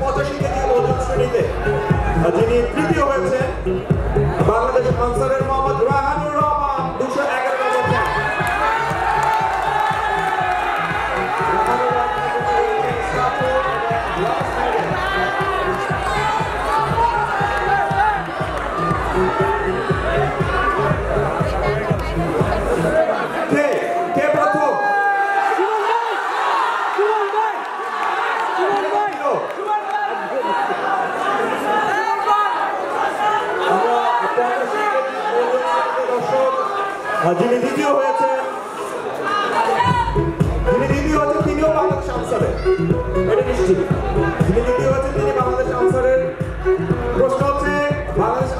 পঁচাশি কেজি ওজন শ্রেণীতে যিনি তৃতীয় হয়েছেন বাংলাদেশ আনসারের মোহাম্মদ রাহানুর রহমান দুশো এগারো হ্যাঁ, যিনি দ্বিতীয় হয়েছে, যিনি দ্বিতীয় হয়েছে, তিনিও বাংলাদেশ আনসারের এটা নিশ্চিত। যিনি দ্বিতীয় হয়েছে, তিনি বাংলাদেশ আনসারের। প্রশ্ন হচ্ছে, বাংলাদেশ